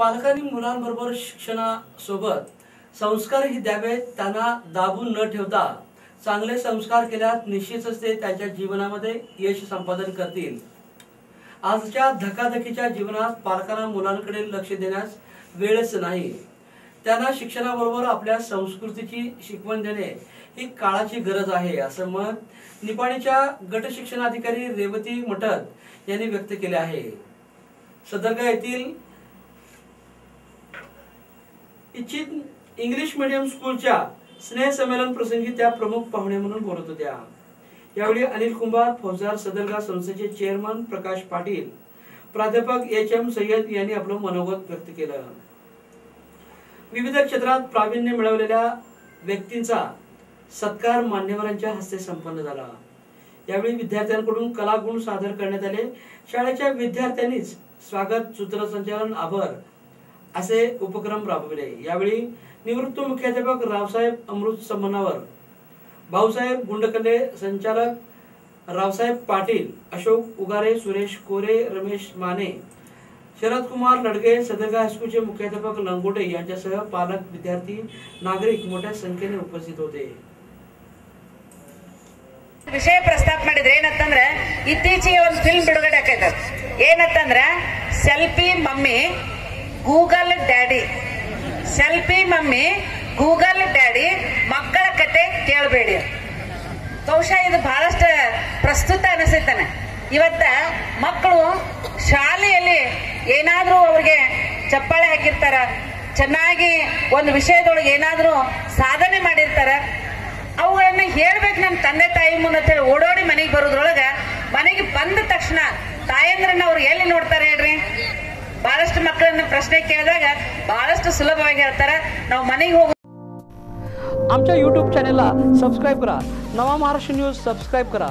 पालकांनी मुलांबरोबर शिक्षणासोबत संस्कारही द्यावेत त्यांना दाबून न ठेवता चांगले संस्कार केल्यास निश्चितच ते त्यांच्या जीवनामध्ये यश संपादन करतील. आजच्या धकाधकीच्या जीवनात पालकांना मुलांकडे लक्ष देण्यास वेळच नाही. त्यांना शिक्षणाबरोबर आपल्या संस्कृतीची शिकवण देणे ही काळाची गरज आहे असं मत निपाणीच्या गट शिक्षणाधिकारी रेवती मठत यांनी व्यक्त केले आहे. सदर्ग येथील इच्छित इंग्लिश मीडियम स्कूलच्या स्नेहसंमेलन प्रसंगी त्या प्रमुख पाहुणे म्हणून बोलत होत्या. यावेळी अनिल कुंभार फौजदार सदरगा संस्थेचे चेअरमन प्रकाश पाटील प्राध्यापक एच एम सय्यद यांनी आपलं मनोगत व्यक्त केलं. विविध क्षेत्रात प्रावीण्य मिळवलेल्या व्यक्तींचा सत्कार मान्यवरांच्या हस्ते संपन्न झाला. यावेळी विद्यार्थ्यांकडून कलागुण सादर करण्यात आले. शाळेच्या विद्यार्थ्यांनीच स्वागत सूत्रसंचालन आभार असे उपक्रम राबविले यावेळी निवृत्त मुख्याध्यापक रावसाहेब अमृत सन्मानावर भाऊसाहेब गुंडकल्ले संचालक रावसाहेब पाटील अशोक उगारे सुरेश कोरे रमेश माने शरद कुमार लडगे सदरगा हायस्कूलचे मुख्याध्यापक लंगोटे यांच्यासह पालक विद्यार्थी नागरिक मोठ्या संख्येने उपस्थित होते ವಿಷಯ ಪ್ರಸ್ತಾಪ ಮಾಡಿದ್ರೆ ಏನಂತಂದ್ರೆ ಇತ್ತೀಚೆಗೆ ಒಂದು ಫಿಲ್ಮ್ ಬಿಡುಗಡೆ ಆಕೈತೆ ಏನಂತಂದ್ರೆ selfie mummy Google daddy. Selfie mummy, Google daddy, ಮಕ್ಕಳ ಕತೆ ಕೇಳಬೇಡಿ. ಬಹುಶಃ ಇದು ಬಹಳಷ್ಟು ಪ್ರಸ್ತುತ ಅನಿಸುತ್ತಾನೆ. ಇವತ್ತ ಮಕ್ಕಳು ಶಾಲೆಯಲ್ಲಿ ಏನಾದರೂ ಅವ್ರಿಗೆ ಚಪ್ಪಾಳೆ ಹಾಕಿರ್ತಾರ, ಚೆನ್ನಾಗಿ ಒಂದು ವಿಷಯದೊಳಗೆ ಏನಾದರೂ ಸಾಧನೆ ಮಾಡಿರ್ತಾರ, ಅವುಗಳನ್ನ ಹೇಳ್ಬೇಕು ನಮ್ಮ ತಂದೆ ತಾಯಿ ಮುಂದೆ ಓಡೋಡಿ ಮನೆಗೆ ಬರೋದ್ರೊಳಗೆ ಮನೆಗೆ ಬಂದ ತಕ್ಷಣ ತಾಯಂದ್ರನ್ನ ಅವ್ರು ಎಲ್ಲಿ ನೋಡ್ತಾರೆ? ಬಹಳಷ್ಟು ಮಕ್ಕಳನ್ನ ಪ್ರಶ್ನೆ ಕೇಳಿದಾಗ ಬಹಳಷ್ಟು ಸುಲಭವಾಗಿ ಹೇಳ್ತಾರ ನಾವು ಮನೆಗೆ ಹೋಗ आमच्या यूट्यूब चॅनेलला सबस्क्राईब करा नवा महाराष्ट्र न्यूज सबस्क्राईब करा